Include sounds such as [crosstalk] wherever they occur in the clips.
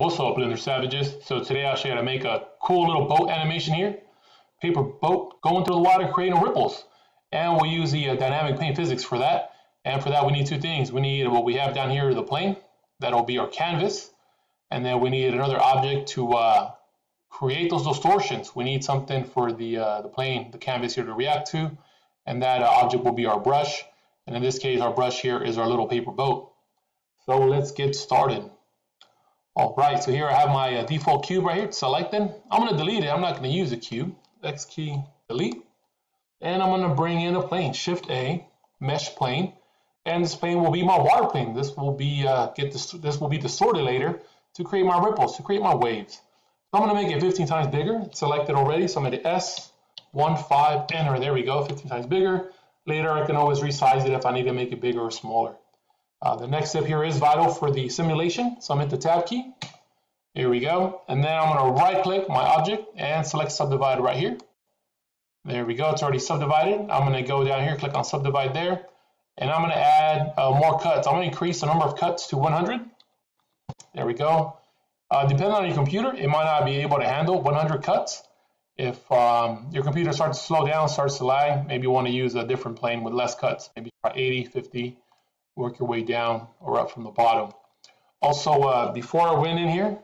Also up Blender Savages. So today I'll show you how to make a cool little boat animation here. Paper boat going through the water creating ripples. And we'll use the uh, dynamic paint physics for that. And for that we need two things. We need what we have down here, the plane. That'll be our canvas. And then we need another object to uh, create those distortions. We need something for the, uh, the plane, the canvas here to react to. And that uh, object will be our brush. And in this case, our brush here is our little paper boat. So let's get started. All right, so here I have my uh, default cube right here selected. I'm going to delete it. I'm not going to use a cube. X key, delete. And I'm going to bring in a plane, Shift A, mesh plane. And this plane will be my water plane. This will be uh, get this, this will be distorted later to create my ripples, to create my waves. So I'm going to make it 15 times bigger. Selected already. So I'm to S, 1, 5, enter. There we go, 15 times bigger. Later I can always resize it if I need to make it bigger or smaller. Uh, the next step here is vital for the simulation. So I'm hit the tab key. Here we go. And then I'm going to right click my object and select subdivide right here. There we go. It's already subdivided. I'm going to go down here, click on subdivide there. And I'm going to add uh, more cuts. I'm going to increase the number of cuts to 100. There we go. Uh, depending on your computer, it might not be able to handle 100 cuts. If um, your computer starts to slow down, starts to lag, maybe you want to use a different plane with less cuts. Maybe try 80, 50, work your way down or up from the bottom. Also, uh, before I went in here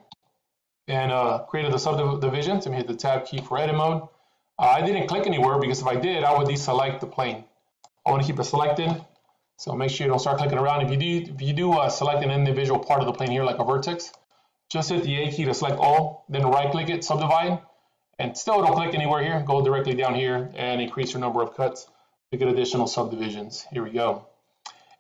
and uh, created the subdivisions, I'm hit the tab key for edit mode. Uh, I didn't click anywhere because if I did, I would deselect the plane. I want to keep it selected. So make sure you don't start clicking around. If you do, if you do uh, select an individual part of the plane here, like a vertex, just hit the A key to select all, then right click it, subdivide, and still don't click anywhere here. Go directly down here and increase your number of cuts to get additional subdivisions. Here we go.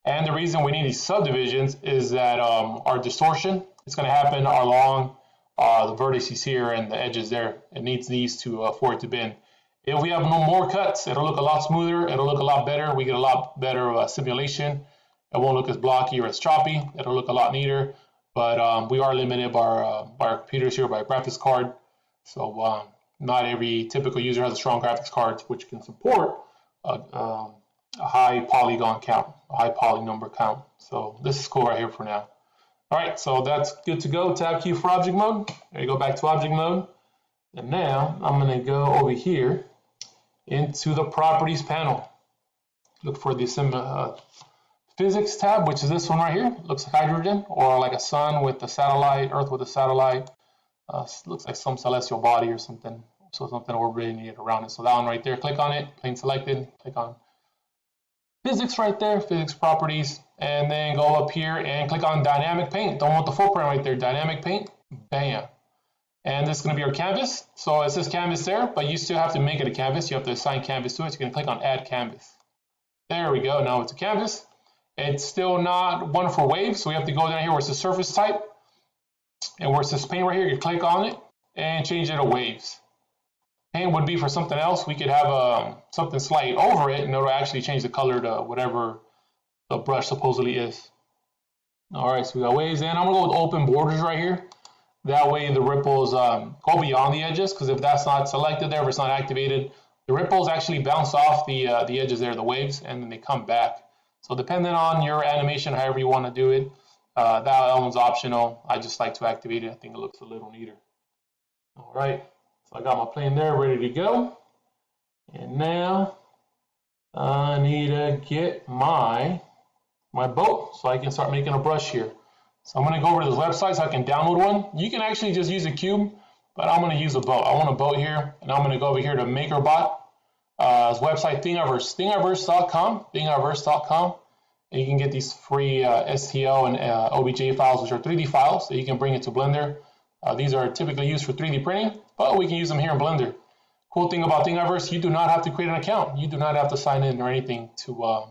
And the reason we need these subdivisions is that um, our distortion is going to happen along uh, the vertices here and the edges there. It needs these to uh, to bend. If we have no more cuts, it'll look a lot smoother. It'll look a lot better. We get a lot better uh, simulation. It won't look as blocky or as choppy. It'll look a lot neater. But um, we are limited by our, uh, by our computers here by graphics card. So um, not every typical user has a strong graphics card which can support uh, um, a high polygon count, a high poly number count. So this is cool right here for now. All right, so that's good to go. Tab key for object mode. There you go back to object mode. And now I'm gonna go over here into the properties panel. Look for the uh, physics tab, which is this one right here. Looks like hydrogen or like a sun with a satellite, earth with a satellite. Uh, looks like some celestial body or something. So something orbiting it around it. So that one right there, click on it, plane selected, click on physics right there, physics properties, and then go up here and click on dynamic paint. Don't want the footprint right there, dynamic paint, bam. And this is gonna be our canvas. So it says canvas there, but you still have to make it a canvas. You have to assign canvas to it. You can click on add canvas. There we go, now it's a canvas. It's still not one for waves, so we have to go down here where it's the surface type. And where it says paint right here, you click on it and change it to waves would be for something else, we could have um, something slide over it and it'll actually change the color to whatever the brush supposedly is. All right, so we got waves in. I'm gonna go with open borders right here. That way the ripples um, go beyond the edges because if that's not selected there, if it's not activated, the ripples actually bounce off the, uh, the edges there, the waves, and then they come back. So depending on your animation, however you want to do it, uh, that one's optional. I just like to activate it. I think it looks a little neater. All right. So I got my plane there ready to go. And now I need to get my, my boat so I can start making a brush here. So I'm gonna go over to this website so I can download one. You can actually just use a cube, but I'm gonna use a boat. I want a boat here, and I'm gonna go over here to MakerBot. Uh, website, Thingiverse, thingiverse.com, thingiverse.com. And you can get these free uh, STL and uh, OBJ files, which are 3D files, that you can bring into Blender. Uh, these are typically used for 3D printing, but we can use them here in Blender. Cool thing about Thingiverse, you do not have to create an account. You do not have to sign in or anything to uh,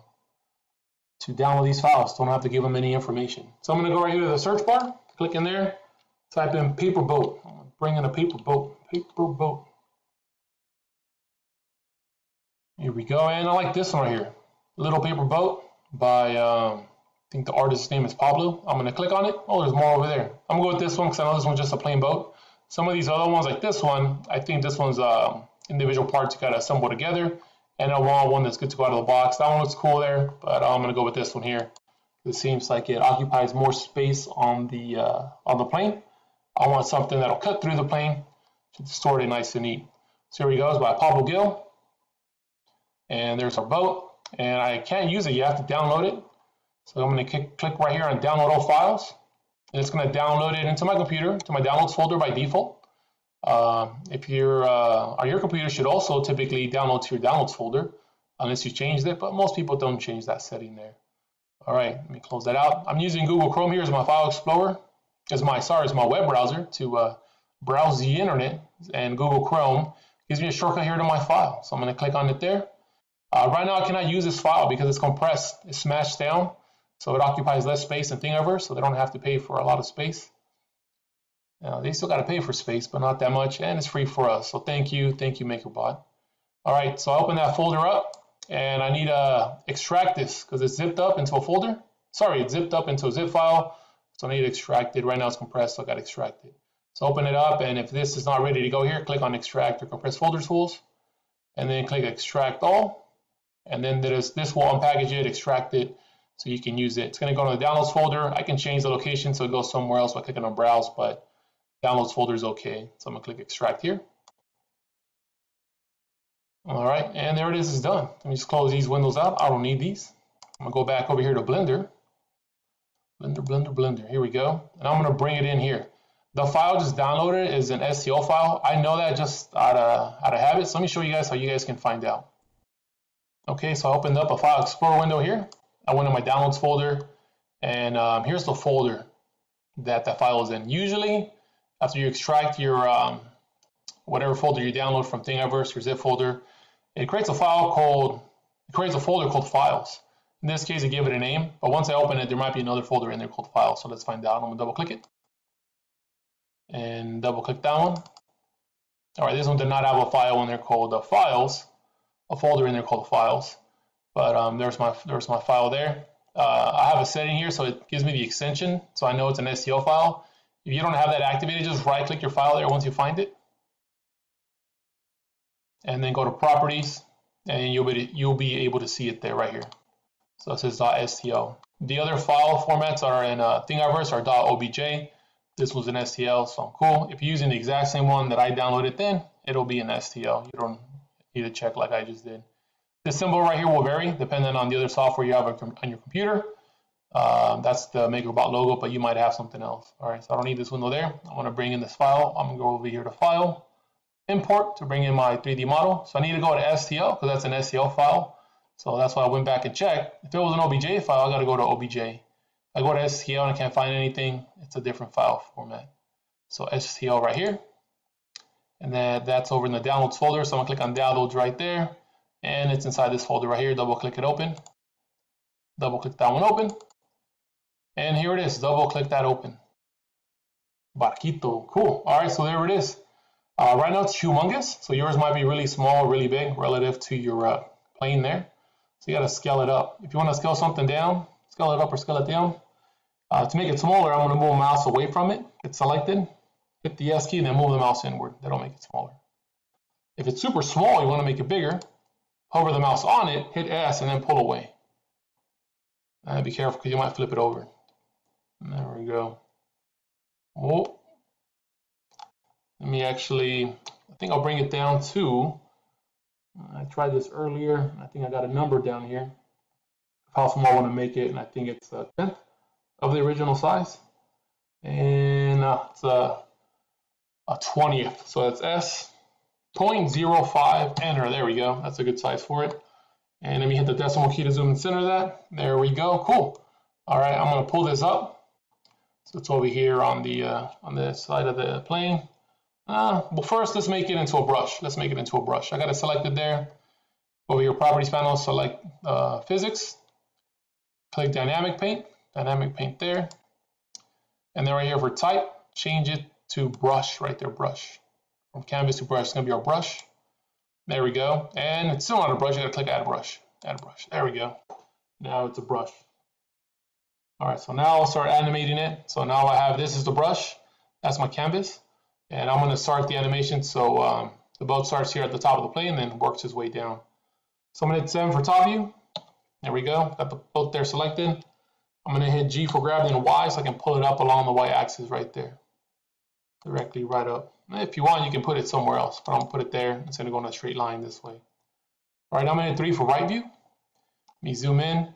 to download these files. Don't have to give them any information. So I'm going to go right here to the search bar, click in there, type in paper boat. bring in a paper boat, paper boat. Here we go, and I like this one right here, Little Paper Boat by um, I think the artist's name is Pablo. I'm going to click on it. Oh, there's more over there. I'm going to go with this one because I know this one's just a plain boat. Some of these other ones, like this one, I think this one's uh, individual parts you got to assemble together. And I want one that's good to go out of the box. That one looks cool there, but I'm to go with this one here. It seems like it occupies more space on the uh, on the plane. I want something that'll cut through the plane to store it nice and neat. So here we go, it's by Pablo Gil. And there's our boat. And I can't use it, you have to download it. So I'm gonna click, click right here on download all files. It's gonna download it into my computer, to my downloads folder by default. Uh, if you're uh, on your computer should also typically download to your downloads folder unless you changed it, but most people don't change that setting there. All right, let me close that out. I'm using Google Chrome here as my file explorer, as my, sorry, as my web browser to uh, browse the internet and Google Chrome gives me a shortcut here to my file. So I'm gonna click on it there. Uh, right now I cannot use this file because it's compressed, it's smashed down, so it occupies less space than Thingiverse, so they don't have to pay for a lot of space. Now, they still got to pay for space, but not that much, and it's free for us. So thank you, thank you, MakerBot. All right, so I open that folder up, and I need to extract this because it's zipped up into a folder. Sorry, it's zipped up into a zip file, so I need to extract it. Right now it's compressed, so I got to extract it. So open it up, and if this is not ready to go here, click on Extract or Compress Folder Tools, and then click Extract All, and then there's, this will unpackage it, extract it, so you can use it. It's going to go to the Downloads folder. I can change the location so it goes somewhere else by clicking on Browse, but Downloads folder is okay. So I'm going to click Extract here. All right, and there it is, it's done. Let me just close these windows out. I don't need these. I'm gonna go back over here to Blender. Blender, Blender, Blender, here we go. And I'm gonna bring it in here. The file just downloaded is an STL file. I know that just out of, out of habit, so let me show you guys how you guys can find out. Okay, so I opened up a file explorer window here. I went to my downloads folder, and um, here's the folder that that file is in. Usually, after you extract your um, whatever folder you download from Thingiverse, your zip folder, it creates a file called, it creates a folder called files. In this case, I gave it a name, but once I open it, there might be another folder in there called files. So let's find out. I'm gonna double click it and double click that one. All right, this one did not have a file in there called uh, files, a folder in there called files, but um, there's my there's my file there. Uh, I have a setting here, so it gives me the extension, so I know it's an STL file. If you don't have that activated, just right click your file there once you find it and then go to properties and you'll be, you'll be able to see it there right here. So it says .stl. The other file formats are in uh, Thingiverse are .obj. This was an STL, so cool. If you're using the exact same one that I downloaded then, it'll be an STL. You don't need to check like I just did. The symbol right here will vary depending on the other software you have on your computer. Um, that's the MakerBot logo, but you might have something else. All right, so I don't need this window there. I'm gonna bring in this file. I'm to go over here to File, import to bring in my 3D model. So I need to go to STL because that's an STL file. So that's why I went back and checked. If it was an OBJ file, I got to go to OBJ. I go to STL and I can't find anything, it's a different file format. So STL right here. And then that's over in the downloads folder. So I'm gonna click on downloads right there. And it's inside this folder right here. Double click it open. Double click that one open. And here it is. Double click that open. Barquito. Cool. All right, so there it is. Uh, right now it's humongous, so yours might be really small really big relative to your uh, plane there. So you got to scale it up. If you want to scale something down, scale it up or scale it down. Uh, to make it smaller, I'm going to move mouse away from it. It's selected. Hit the S key and then move the mouse inward. That'll make it smaller. If it's super small, you want to make it bigger. Hover the mouse on it, hit S, and then pull away. Uh, be careful because you might flip it over. There we go. Oh, let me actually, I think I'll bring it down to, I tried this earlier. I think I got a number down here. How small I want to make it, and I think it's a tenth of the original size. And uh, it's a, a 20th, so that's S 0.05, enter, there we go. That's a good size for it. And let me hit the decimal key to zoom and center that. There we go, cool. All right, I'm gonna pull this up. So it's over here on the uh, on the side of the plane. Uh, well, first, let's make it into a brush. Let's make it into a brush. I got it selected there. Over your properties panel, select uh, physics. Click dynamic paint, dynamic paint there. And then right here for type, change it to brush, right there, brush. From canvas to brush, it's gonna be our brush. There we go. And it's still not a brush, you gotta click add a brush, add a brush. There we go. Now it's a brush. All right, so now I'll start animating it. So now I have, this is the brush, that's my canvas. And I'm going to start the animation so um, the boat starts here at the top of the plane and then works its way down. So I'm going to hit 7 for top view. There we go. Got the boat there selected. I'm going to hit G for grab and Y so I can pull it up along the Y axis right there. directly right up. If you want, you can put it somewhere else, but I'm gonna put it there. It's gonna go in a straight line this way. All right, I'm in three for right view. Let me zoom in.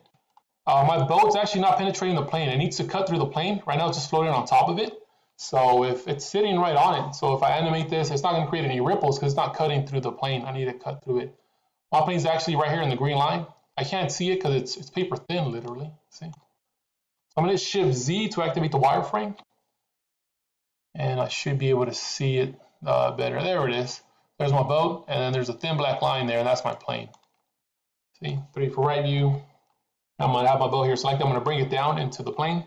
Uh, my boat's actually not penetrating the plane. It needs to cut through the plane. Right now it's just floating on top of it. So if it's sitting right on it, so if I animate this, it's not gonna create any ripples because it's not cutting through the plane. I need to cut through it. My plane's actually right here in the green line. I can't see it because it's, it's paper thin, literally. See? I'm gonna Shift Z to activate the wireframe. And I should be able to see it uh, better. There it is. There's my boat, and then there's a thin black line there, and that's my plane. See, three for right view. I'm gonna have my boat here selected. I'm gonna bring it down into the plane.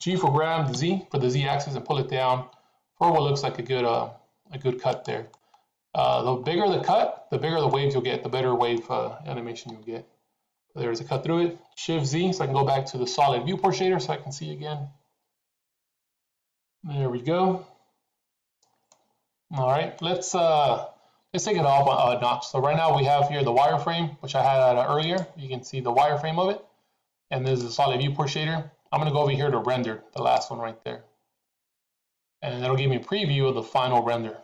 G for grab, Z for the Z axis, and pull it down for what looks like a good uh, a good cut there. Uh, the bigger the cut, the bigger the waves you'll get, the better wave uh, animation you'll get. There's a cut through it. Shift Z so I can go back to the solid viewport shader so I can see again. There we go. All right, let's uh, let's take it off a notch. So right now we have here the wireframe, which I had uh, earlier. You can see the wireframe of it, and there's a solid viewport shader. I'm gonna go over here to render, the last one right there, and that'll give me a preview of the final render.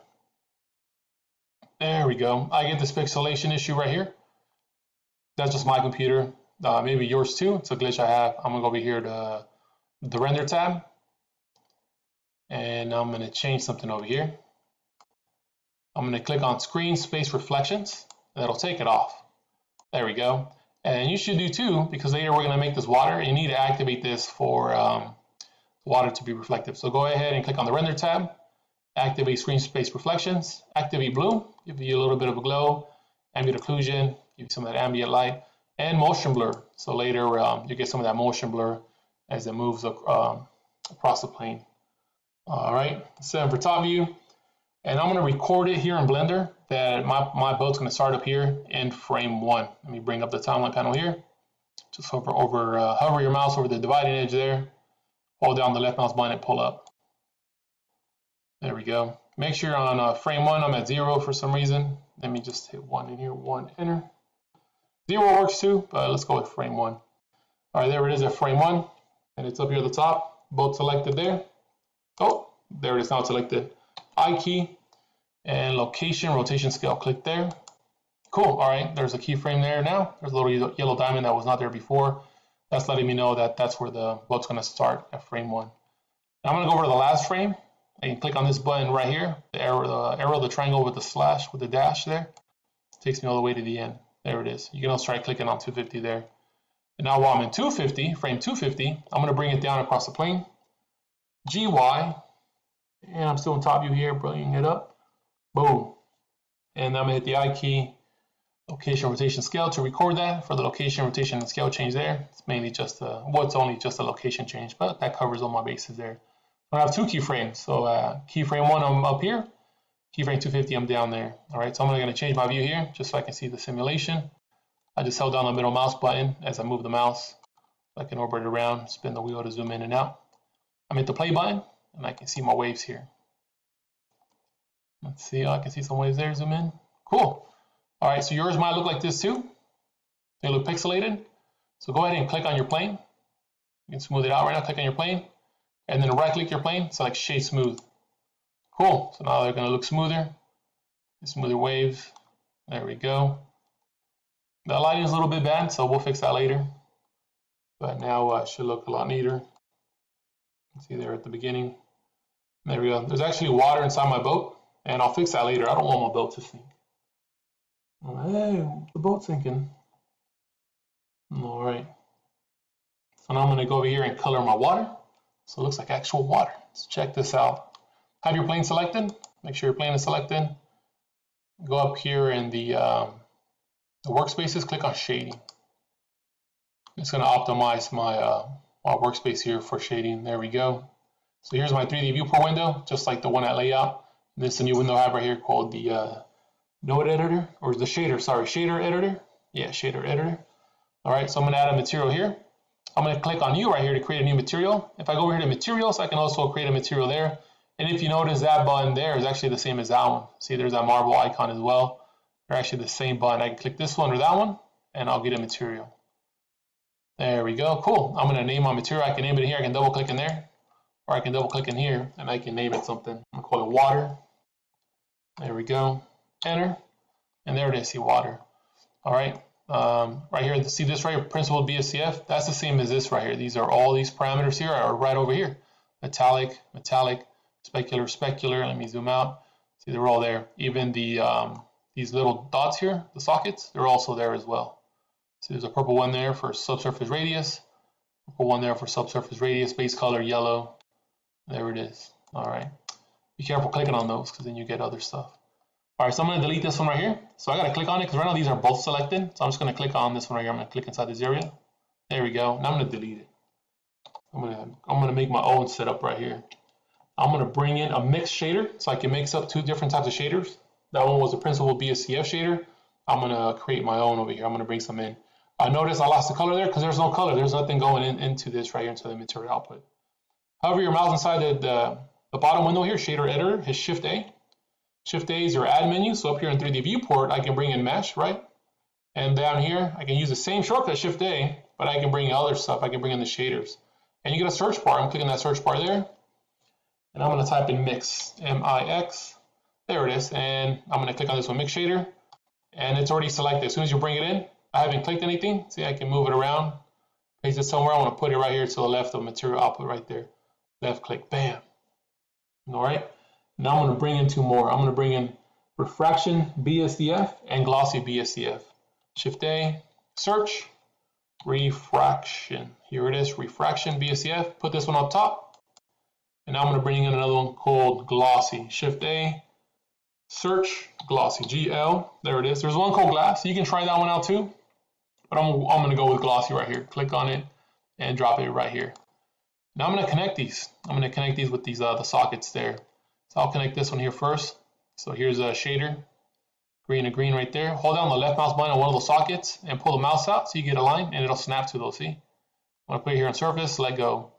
There we go. I get this pixelation issue right here. That's just my computer. Uh, maybe yours too. It's a glitch I have. I'm gonna go over here to the render tab, and I'm gonna change something over here. I'm going to click on screen space reflections. That'll take it off. There we go. And you should do too, because later we're going to make this water. You need to activate this for um, water to be reflective. So go ahead and click on the render tab, activate screen space reflections, activate bloom, give you a little bit of a glow, ambient occlusion, give you some of that ambient light, and motion blur. So later um, you get some of that motion blur as it moves um, across the plane. All right, so for top view, and I'm gonna record it here in Blender that my, my boat's gonna start up here in frame one. Let me bring up the timeline panel here. Just hover over, uh, hover your mouse over the dividing edge there. Hold down the left mouse button and pull up. There we go. Make sure on uh, frame one, I'm at zero for some reason. Let me just hit one in here, one enter. Zero works too, but let's go with frame one. All right, there it is at frame one, and it's up here at the top. Boat selected there. Oh, there it is now selected. I key and location, rotation scale, click there. Cool, all right, there's a keyframe there now. There's a little yellow diamond that was not there before. That's letting me know that that's where the boat's gonna start at frame one. Now I'm gonna go over to the last frame. I can click on this button right here, the arrow, the arrow, the triangle with the slash, with the dash there. It takes me all the way to the end. There it is. You can also try clicking on 250 there. And now while I'm in 250, frame 250, I'm gonna bring it down across the plane. GY, and I'm still on top view here, bringing it up. Boom. And I'm gonna hit the I key, location rotation scale to record that. For the location rotation and scale change there, it's mainly just a, well, it's only just a location change, but that covers all my bases there. I have two keyframes. So uh, keyframe one, I'm up here. Keyframe 250, I'm down there. All right, so I'm gonna change my view here just so I can see the simulation. I just held down the middle mouse button as I move the mouse. I can orbit it around, spin the wheel to zoom in and out. I'm at the play button and I can see my waves here. Let's see, I can see some waves there, zoom in. Cool. All right, so yours might look like this too. They look pixelated. So go ahead and click on your plane. You can smooth it out right now, click on your plane, and then right click your plane, select shade smooth. Cool, so now they're gonna look smoother, smoother waves. There we go. The lighting is a little bit bad, so we'll fix that later. But now uh, should look a lot neater. See there at the beginning. There we go. There's actually water inside my boat, and I'll fix that later. I don't want my boat to sink. Hey, the boat's sinking. All right. So now I'm going to go over here and color my water. So it looks like actual water. Let's check this out. Have your plane selected. Make sure your plane is selected. Go up here in the, um, the workspaces, click on shading. It's going to optimize my uh, our workspace here for shading. There we go. So here's my 3D viewport window, just like the one at layout. And this is a new window I have right here called the uh, node editor, or the shader, sorry, shader editor. Yeah, shader editor. All right, so I'm gonna add a material here. I'm gonna click on new right here to create a new material. If I go over here to materials, I can also create a material there. And if you notice that button there is actually the same as that one. See, there's that marble icon as well. They're actually the same button. I can click this one or that one, and I'll get a material. There we go. Cool. I'm going to name my material. I can name it here. I can double click in there. Or I can double click in here and I can name it something. I'm going to call it water. There we go. Enter. And there it is, see water. All right. Um, right here, see this right here, principled BSDF? That's the same as this right here. These are all these parameters here are right over here. Metallic, metallic, specular, specular. Let me zoom out. See, they're all there. Even the um, these little dots here, the sockets, they're also there as well. So there's a purple one there for subsurface radius, purple one there for subsurface radius, base color yellow. There it is. All right. Be careful clicking on those because then you get other stuff. All right, so I'm going to delete this one right here. So I got to click on it because right now these are both selected. So I'm just going to click on this one right here. I'm going to click inside this area. There we go. Now I'm going to delete it. I'm going to I'm going to make my own setup right here. I'm going to bring in a mixed shader so I can mix up two different types of shaders. That one was a principal BSDF shader. I'm going to create my own over here. I'm going to bring some in. Uh, notice I lost the color there because there's no color. There's nothing going in, into this right here into the material output. However, your mouse inside the, the, the bottom window here, shader editor, hit Shift A. Shift A is your add menu. So up here in 3D viewport, I can bring in mesh, right? And down here, I can use the same shortcut, Shift A, but I can bring in other stuff. I can bring in the shaders. And you get a search bar. I'm clicking that search bar there. And I'm going to type in mix, M-I-X. There it is. And I'm going to click on this one, mix shader. And it's already selected. As soon as you bring it in, I haven't clicked anything. See, I can move it around, paste it somewhere. I want to put it right here to the left of material output right there. Left click, bam. All right. Now I'm going to bring in two more. I'm going to bring in refraction BSDF and glossy BSDF. Shift A, search, refraction. Here it is, refraction BSDF. Put this one up top. And now I'm going to bring in another one called glossy. Shift A, search, glossy, GL. There it is. There's one called glass. You can try that one out too. But I'm, I'm going to go with glossy right here. Click on it and drop it right here. Now I'm going to connect these. I'm going to connect these with these uh, the sockets there. So I'll connect this one here first. So here's a shader, green and green right there. Hold down the left mouse button on one of the sockets and pull the mouse out so you get a line and it'll snap to those, see? I'm gonna put it here on surface, let go.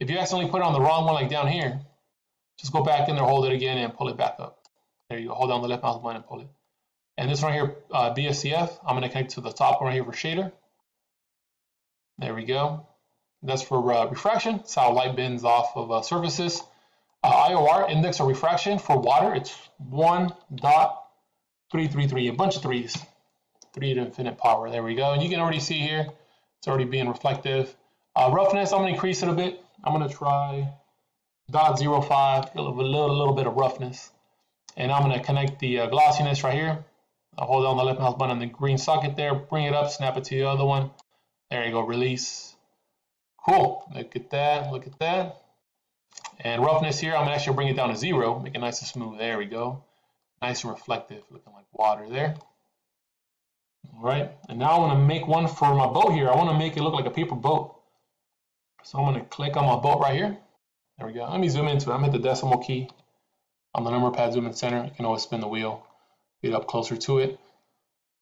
If you accidentally put it on the wrong one like down here, just go back in there, hold it again and pull it back up. There you go, hold down the left mouse button and pull it. And this one here, uh, BSDF, I'm gonna connect to the top one right here for shader. There we go. That's for uh, refraction. That's how light bends off of uh, surfaces. Uh, IOR, index of refraction for water, it's 1.333, a bunch of threes. Three to infinite power, there we go. And you can already see here, it's already being reflective. Uh, roughness, I'm gonna increase it a bit. I'm gonna try dot 0.05, a little, little, little bit of roughness. And I'm gonna connect the uh, glossiness right here. I'll hold down the left mouse button on the green socket there, bring it up, snap it to the other one. There you go, release. Cool, look at that, look at that. And roughness here, I'm gonna actually bring it down to zero, make it nice and smooth. There we go. Nice and reflective, looking like water there. All right, and now I wanna make one for my boat here. I wanna make it look like a paper boat. So I'm gonna click on my boat right here. There we go. Let me zoom into it. I'm at the decimal key on the number pad zoom in center. You can always spin the wheel, get up closer to it.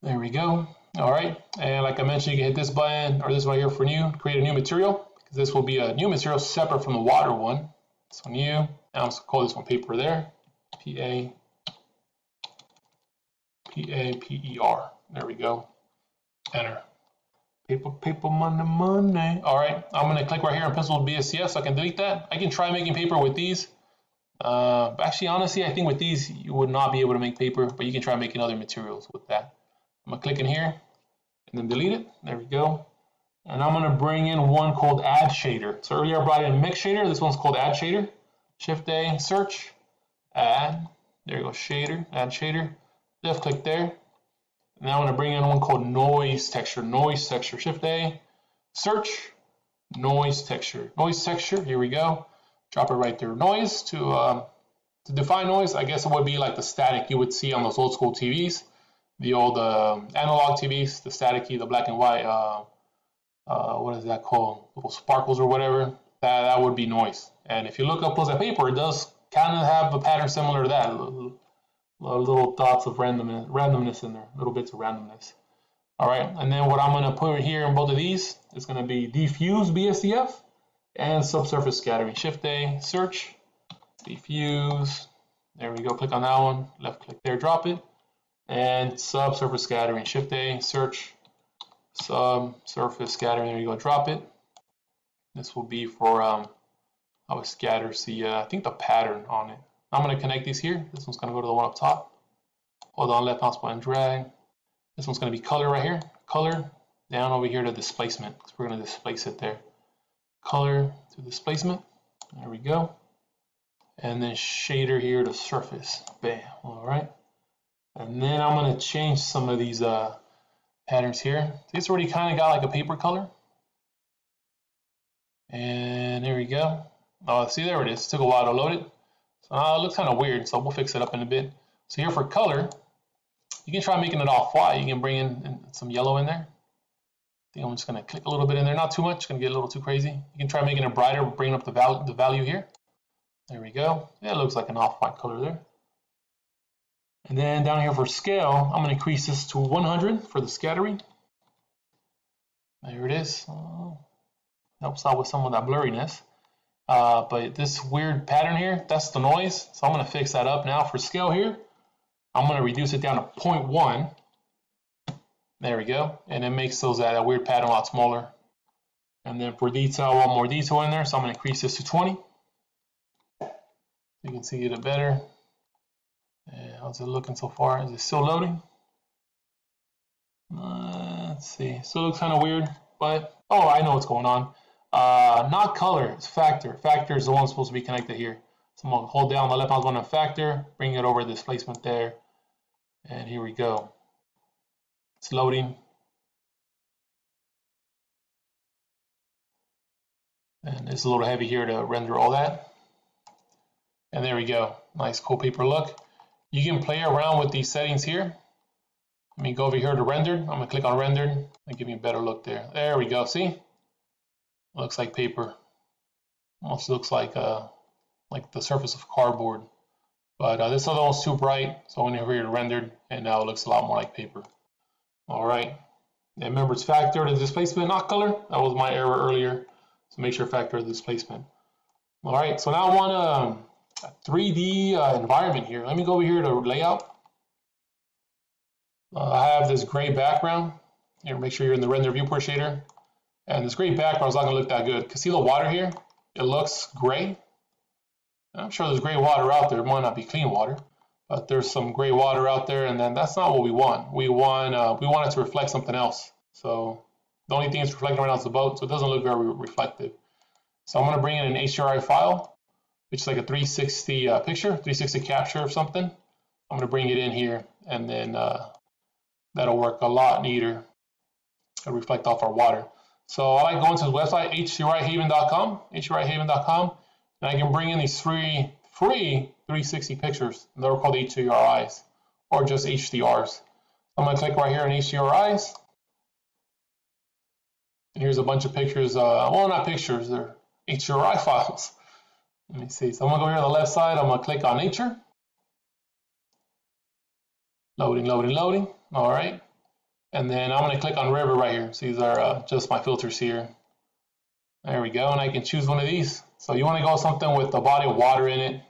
There we go. All right, and like I mentioned, you can hit this button or this one here for new, create a new material, because this will be a new material separate from the water one. So new, and I'm just call this one paper there, P-A, P-A-P-E-R. There we go. Enter. Paper, paper, money, money. All right, I'm gonna click right here on pencil BSDF so I can delete that. I can try making paper with these. Uh, actually, honestly, I think with these, you would not be able to make paper, but you can try making other materials with that. I'm gonna click in here and then delete it. There we go. And I'm gonna bring in one called add shader. So earlier I brought in mix shader. This one's called add shader. Shift A, search, add. There you go, shader, add shader. Left click there. Now I'm gonna bring in one called noise texture. Noise texture. Shift A, search, noise texture. Noise texture. Here we go. Drop it right there. Noise to uh, to define noise. I guess it would be like the static you would see on those old school TVs, the old uh, analog TVs, the staticky, the black and white. Uh, uh, what is that called? Little sparkles or whatever. That, that would be noise. And if you look up close at paper, it does kind of have a pattern similar to that. Little, little dots of randomness, randomness in there, little bits of randomness. All right, and then what I'm going to put here in both of these is going to be diffuse BSDF and subsurface scattering. Shift A, search, diffuse. There we go. Click on that one. Left click there, drop it. And subsurface scattering. Shift A, search, sub surface scattering. There you go, drop it. This will be for um, how it scatters the, uh, I think the pattern on it. I'm going to connect these here. This one's going to go to the one up top. Hold on, left mouse button, drag. This one's going to be color right here. Color down over here to displacement because we're going to displace it there. Color to displacement. There we go. And then shader here to surface. Bam. All right. And then I'm going to change some of these uh, patterns here. It's already kind of got like a paper color. And there we go. Oh, see, there it is. Took a while to load it. So now it looks kind of weird, so we'll fix it up in a bit. So here for color, you can try making it off white. You can bring in, in some yellow in there. I'm just going to click a little bit in there. Not too much. going to get a little too crazy. You can try making it brighter, bringing up the, val the value here. There we go. It looks like an off-white color there. And then down here for scale, I'm going to increase this to 100 for the scattering. There it is. Oh, helps out with some of that blurriness. Uh, but this weird pattern here, that's the noise. So I'm going to fix that up now for scale here. I'm going to reduce it down to 0.1. There we go. And it makes those that, that weird pattern a lot smaller. And then for detail, one more detail in there. So I'm going to increase this to 20. You can see it better. And how's it looking so far? Is it still loading? Uh, let's see. Still looks kind of weird, but oh, I know what's going on. Uh, not color, it's factor. Factor is the one supposed to be connected here. So I'm gonna hold down the left mouse button on factor, bring it over displacement there, and here we go. It's loading. And it's a little heavy here to render all that. And there we go. Nice cool paper look. You can play around with these settings here. Let me go over here to rendered. I'm gonna click on rendered and give me a better look there. There we go, see? Looks like paper. Almost looks like uh, like the surface of cardboard. But uh, this other one's too bright, so I went over here to rendered, and now it looks a lot more like paper. All right. And remember, it's factor to displacement, not color. That was my error earlier. So make sure factor the displacement. All right, so now I want um, a 3D uh, environment here. Let me go over here to layout. Uh, I have this gray background. Here, make sure you're in the render viewport shader. And this gray background is not gonna look that good. Cause see the water here? It looks gray. I'm sure there's gray water out there. It might not be clean water, but there's some gray water out there, and then that's not what we want. We want uh, we want it to reflect something else. So the only thing it's reflecting right now is the boat, so it doesn't look very reflective. So I'm gonna bring in an HDRI file which is like a 360 uh, picture, 360 capture of something. I'm going to bring it in here and then uh, that'll work a lot neater. It'll reflect off our water. So I like going to the website, hdrihaven.com, hdrihaven.com, and I can bring in these free, free 360 pictures. They're called HDRIs or just HDRs. I'm going to click right here on HDRIs. And here's a bunch of pictures. Uh, well, not pictures, they're HDRI files. [laughs] Let me see. So I'm gonna go here on the left side. I'm gonna click on nature. Loading, loading, loading. All right. And then I'm gonna click on river right here. So these are uh, just my filters here. There we go. And I can choose one of these. So you wanna go something with a body of water in it.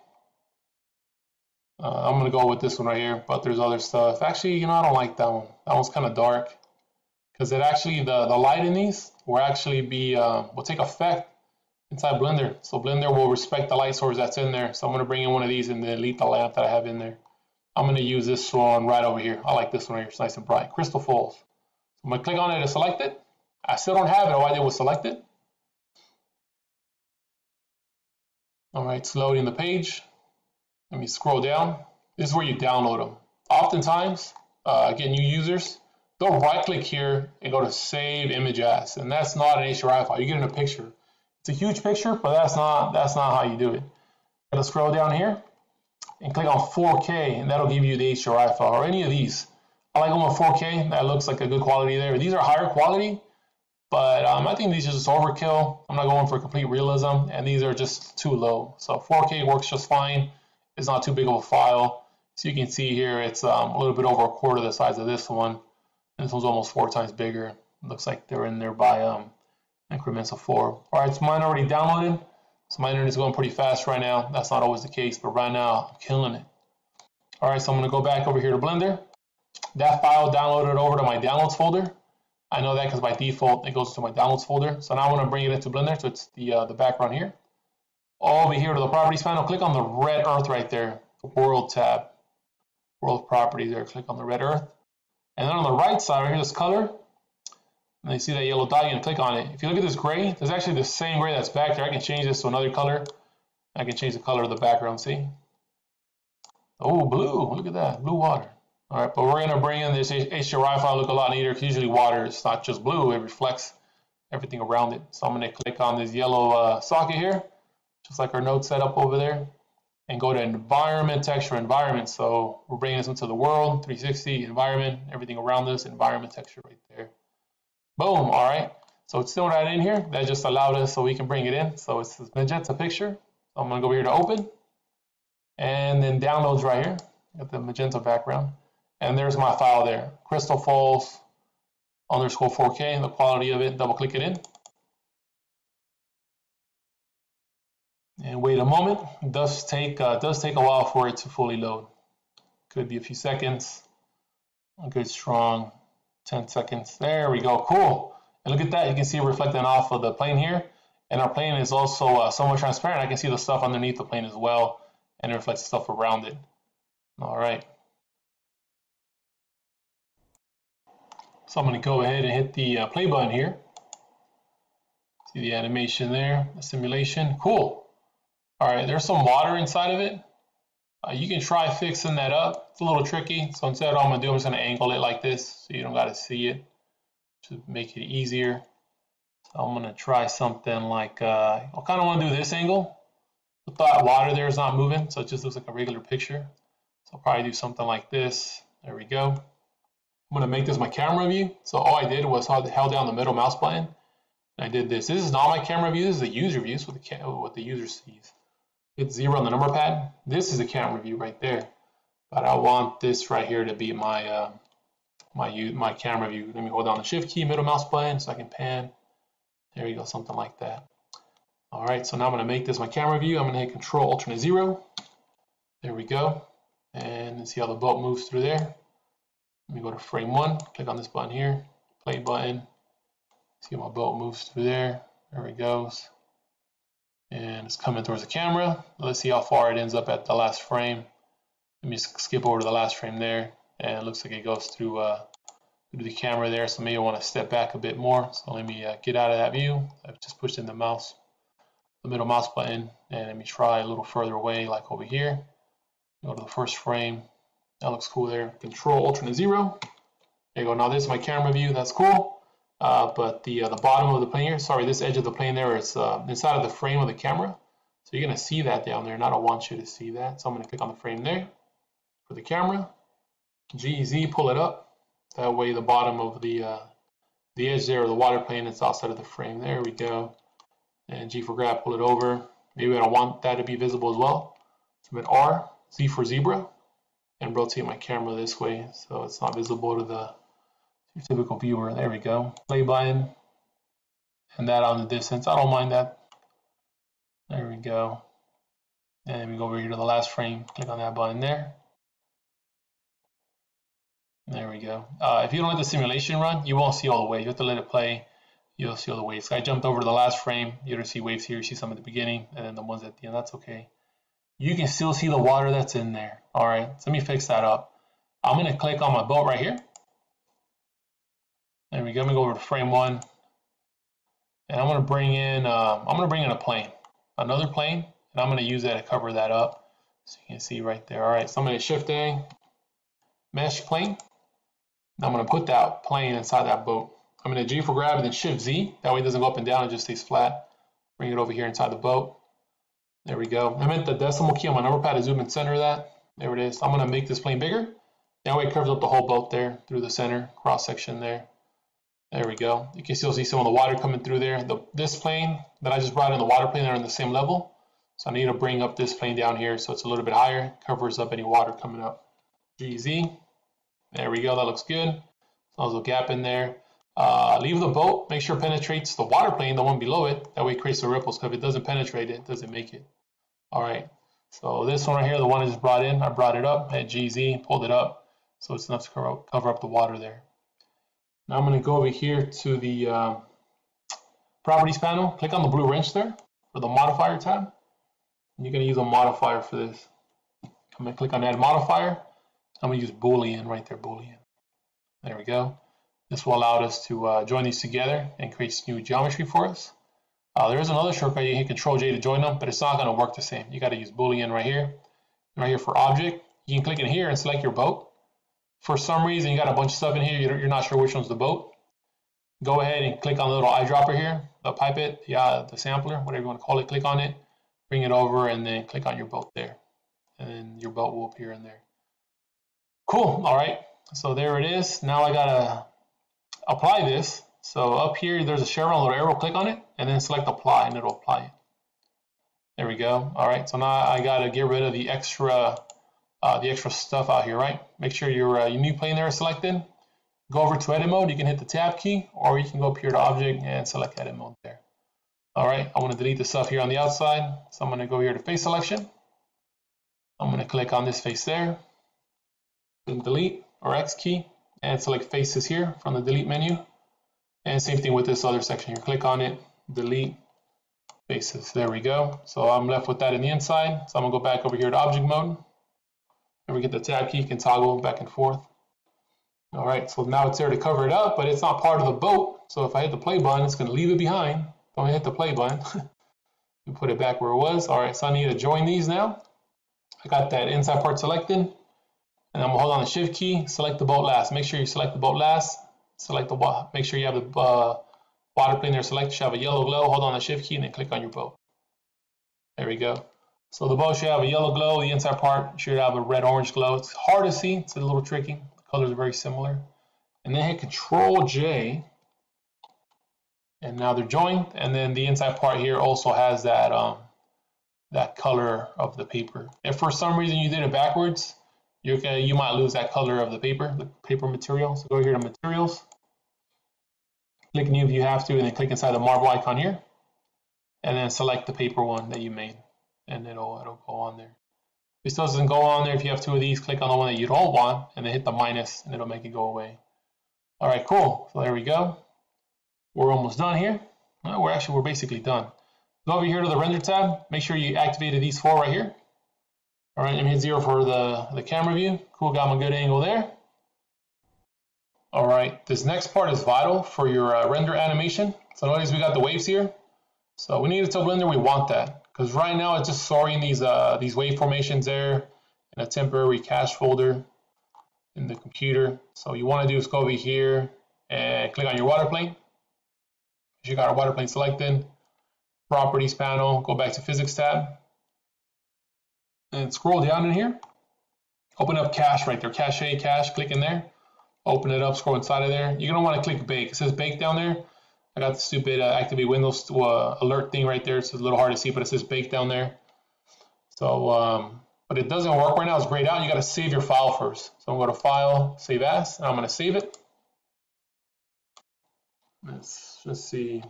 Uh, I'm gonna go with this one right here, but there's other stuff. Actually, you know, I don't like that one. That one's kind of dark because it actually, the, the light in these will actually be, uh, will take effect inside Blender. So Blender will respect the light source that's in there. So I'm going to bring in one of these and delete the lamp that I have in there. I'm going to use this one right over here. I like this one here. It's nice and bright. Crystal Falls. So I'm going to click on it to select it. I still don't have it. All I did was select it. All right, it's loading the page. Let me scroll down. This is where you download them. Oftentimes, uh, again, new users, they'll right click here and go to save image as, and that's not an HDRI file. You're getting a picture. It's a huge picture, but that's not that's not how you do it. Gotta scroll down here and click on 4K, and that'll give you the HDRI file or any of these. I like them with 4K. That looks like a good quality there. These are higher quality, but um, I think these are just overkill. I'm not going for complete realism, and these are just too low. So 4K works just fine. It's not too big of a file. So you can see here, it's um, a little bit over a quarter the size of this one. This one's almost four times bigger. looks like they're in there by um, increments of four. All right, so mine already downloaded. So my internet is going pretty fast right now. That's not always the case, but right now I'm killing it. All right, so I'm gonna go back over here to Blender. That file downloaded over to my downloads folder. I know that because by default it goes to my downloads folder. So now I want to bring it into Blender. So it's the uh, the background here. Over here to the properties panel, click on the red earth right there, the world tab, world properties there, click on the red earth. And then on the right side right here, this color, and you see that yellow dot, you can click on it. If you look at this gray, there's actually the same gray that's back there. I can change this to another color. I can change the color of the background, see? Oh, blue, look at that, blue water. All right, but we're gonna bring in this HDRI file, look a lot neater, because usually water is not just blue, it reflects everything around it. So I'm gonna click on this yellow uh, socket here, just like our node setup over there, and go to environment, texture, environment. So we're bringing this into the world, 360, environment, everything around this, environment texture right there. Boom, all right. So it's still right in here. That just allowed us so we can bring it in. So it's this magenta picture. So I'm gonna go over here to open, and then downloads right here. Got the magenta background. And there's my file there, Crystal Falls underscore 4K, and the quality of it, double click it in. And wait a moment, it does take, uh, does take a while for it to fully load. Could be a few seconds, a good strong 10 seconds. There we go, cool. And look at that, you can see it reflecting off of the plane here. And our plane is also uh, somewhat transparent. I can see the stuff underneath the plane as well, and it reflects the stuff around it. All right. So I'm going to go ahead and hit the uh, play button here. See the animation there, the simulation. Cool. All right, there's some water inside of it. Uh, you can try fixing that up. It's a little tricky. So instead, all I'm to do, I'm just to angle it like this so you don't got to see it to make it easier. So I'm going to try something like, uh, I kind of want to do this angle. The thought water there is not moving, so it just looks like a regular picture. So I'll probably do something like this. There we go. I'm to make this my camera view. So all I did was held, held down the middle mouse button. And I did this. This is not my camera view. This is the user view. So the, what the user sees. Hit zero on the number pad. This is the camera view right there. But I want this right here to be my uh, my my camera view. Let me hold down the shift key, middle mouse button, so I can pan. There you go, something like that. All right, so now I'm going to make this my camera view. I'm going to hit Control Alternate Zero. There we go. And see how the boat moves through there. Let me go to frame one, click on this button here, play button. See how my boat moves through there. There it goes. And it's coming towards the camera. Let's see how far it ends up at the last frame. Let me skip over to the last frame there. And it looks like it goes through, uh, through the camera there. So maybe I want to step back a bit more. So let me uh, get out of that view. I've just pushed in the mouse, the middle mouse button. And let me try a little further away, like over here. Go to the first frame, that looks cool there. Control alternate zero. There you go. Now this is my camera view. That's cool. Uh, but the uh, the bottom of the plane here, sorry, this edge of the plane there is uh, inside of the frame of the camera. So you're going to see that down there, and I don't want you to see that. So I'm going to click on the frame there for the camera. GZ, pull it up. That way the bottom of the uh, the edge there of the water plane is outside of the frame. There we go. And G for grab, pull it over. Maybe I don't want that to be visible as well. So I'm gonna R, Z for zebra and rotate my camera this way so it's not visible to the typical viewer. There we go. Play button and that on the distance. I don't mind that. There we go. And we go over here to the last frame. Click on that button there. There we go. Uh, if you don't let the simulation run, you won't see all the waves. You have to let it play. You'll see all the waves. I jumped over to the last frame. You don't see waves here. You see some at the beginning and then the ones at the end. That's okay you can still see the water that's in there. All right, so let me fix that up. I'm gonna click on my boat right here. There we go, I'm gonna go over to frame one. And I'm gonna bring in, uh, I'm gonna bring in a plane, another plane, and I'm gonna use that to cover that up. So you can see right there. All right, so I'm gonna shift A, mesh plane. I'm gonna put that plane inside that boat. I'm gonna G for grab and then shift Z. That way it doesn't go up and down, it just stays flat. Bring it over here inside the boat. There we go. I meant the decimal key on my number pad to zoom and center that. There it is. I'm going to make this plane bigger. That way it curves up the whole boat there through the center cross section there. There we go. You can still see some of the water coming through there. The, this plane that I just brought in, the water plane, are on the same level. So I need to bring up this plane down here so it's a little bit higher, covers up any water coming up. GZ. There we go. That looks good. So there's a gap in there. Uh, leave the boat. Make sure it penetrates the water plane, the one below it. That way it creates the ripples. Because if it doesn't penetrate it, doesn't make it. All right, so this one right here, the one I just brought in, I brought it up, at GZ, pulled it up, so it's enough to cover up the water there. Now I'm gonna go over here to the uh, properties panel, click on the blue wrench there for the modifier tab. You're going to use a modifier for this. I'm going to click on add modifier. I'm going to use Boolean right there, Boolean. There we go. This will allow us to uh, join these together and create new geometry for us. Uh, there is another shortcut. You hit Control J to join them, but it's not going to work the same. You got to use Boolean right here. Right here for object. You can click in here and select your boat. For some reason, you got a bunch of stuff in here. You're not sure which one's the boat. Go ahead and click on the little eyedropper here, the pipette, yeah, the sampler, whatever you want to call it. Click on it, bring it over, and then click on your boat there. And your boat will appear in there. Cool. All right. So there it is. Now I got to apply this. So up here, there's a chevron little arrow, click on it, and then select apply, and it'll apply it. There we go. All right, so now I gotta get rid of the extra, uh, the extra stuff out here, right? Make sure your, uh, your new plane there is selected. Go over to edit mode, you can hit the tab key, or you can go up here to object and select edit mode there. All right, I wanna delete the stuff here on the outside, so I'm gonna go here to face selection. I'm gonna click on this face there, then delete or X key, and select faces here from the delete menu. And same thing with this other section here. Click on it, delete faces. There we go. So I'm left with that in the inside. So I'm gonna go back over here to object mode. And we get the tab key, you can toggle back and forth. All right, so now it's there to cover it up, but it's not part of the boat. So if I hit the play button, it's gonna leave it behind. Don't hit the play button. [laughs] you put it back where it was. All right, so I need to join these now. I got that inside part selected. And I'm gonna hold on the shift key, select the boat last. Make sure you select the boat last select the make sure you have the uh, water plane there selected. You should have a yellow glow. Hold on the shift key and then click on your boat. There we go. So the boat should have a yellow glow. The inside part should have a red orange glow. It's hard to see. It's a little tricky. The colors are very similar. And then hit Control J. And now they're joined. And then the inside part here also has that um, that color of the paper. If for some reason you did it backwards, you can you might lose that color of the paper, the paper material. So go here to materials, click new if you have to, and then click inside the marble icon here, and then select the paper one that you made, and it'll it'll go on there. If this doesn't go on there, if you have two of these, click on the one that you don't want, and then hit the minus, and it'll make it go away. All right, cool. So there we go. We're almost done here. We're actually we're basically done. Go over here to the render tab. Make sure you activated these four right here. All right, me hit zero for the, the camera view. Cool, got my good angle there. All right, this next part is vital for your uh, render animation. So notice we got the waves here. So we need to tell Blender we want that because right now it's just storing these uh, these wave formations there in a temporary cache folder in the computer. So you want to do is go over here and click on your water plane. You got a water plane selected. Properties panel, go back to physics tab and scroll down in here. Open up cache right there, cache, cache, click in there. Open it up, scroll inside of there. You're gonna wanna click bake. It says bake down there. I got the stupid uh, activate Windows to, uh, alert thing right there. It's a little hard to see, but it says bake down there. So, um, but it doesn't work right now. It's grayed out. You got to save your file first. So I'm going to to File, Save As, and I'm going to save it. Let's just see.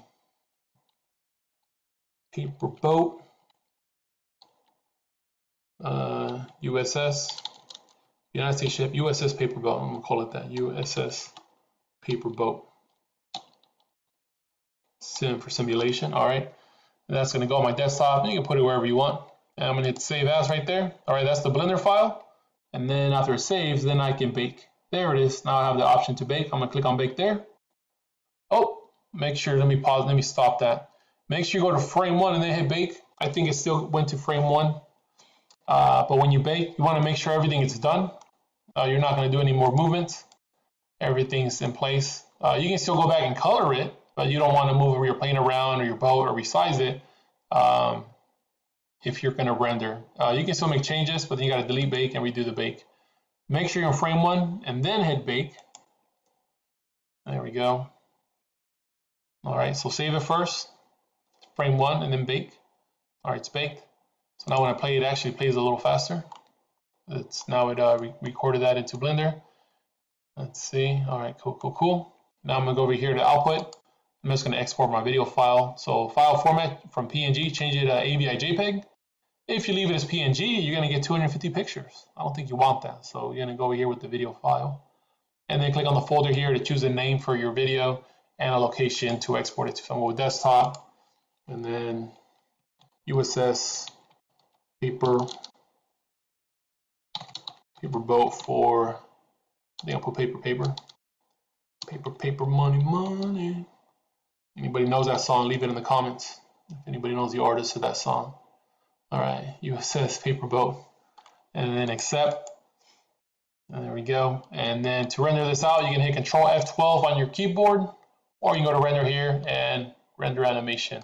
Paper boat uh, USS, United States ship, USS paper boat. I'm gonna call it that, USS paper boat. Sim for simulation. All right, and that's gonna go on my desktop. You can put it wherever you want. And I'm gonna hit save as right there. All right, that's the Blender file. And then after it saves, then I can bake. There it is. Now I have the option to bake. I'm gonna click on bake there. Oh, make sure, let me pause, let me stop that. Make sure you go to frame one and then hit bake. I think it still went to frame one. Uh, but when you bake, you want to make sure everything is done. Uh, you're not going to do any more movements. Everything's in place. Uh, you can still go back and color it, but you don't want to move your plane around or your boat or resize it um, if you're going to render. Uh, you can still make changes, but then you got to delete bake and redo the bake. Make sure you're in frame one and then hit bake. There we go. All right, so save it first, frame one, and then bake. All right, it's baked. So now when I play it, actually plays a little faster. It's now it uh, re recorded that into Blender. Let's see. All right, cool, cool, cool. Now I'm gonna go over here to output. I'm just gonna export my video file. So file format from PNG, change it to AVI JPEG. If you leave it as PNG, you're gonna get 250 pictures. I don't think you want that. So you're gonna go over here with the video file. And then click on the folder here to choose a name for your video and a location to export it to. Going with desktop and then USS paper paper boat for I think I'll put paper paper paper paper money money anybody knows that song? Leave it in the comments. If anybody knows the artist of that song. All right USS paper boat. And then accept. And there we go. And then to render this out you can hit control F12 on your keyboard or you can go to render here and render animation.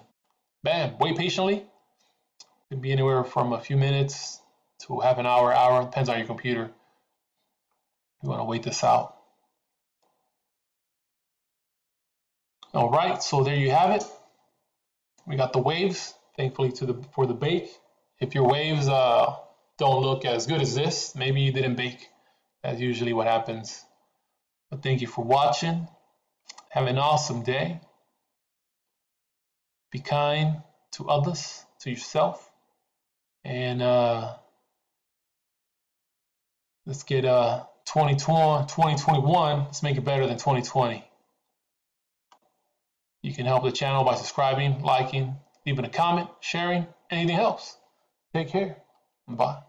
Bam wait patiently. Could be anywhere from a few minutes to half an hour, hour, depends on your computer. You want to wait this out. All right, so there you have it. We got the waves, thankfully to the for the bake. If your waves uh, don't look as good as this, maybe you didn't bake. That's usually what happens. But thank you for watching. Have an awesome day. Be kind to others, to yourself. And uh, let's get uh, 2020, 2021, let's make it better than 2020. You can help the channel by subscribing, liking, leaving a comment, sharing, anything helps. Take care. Bye.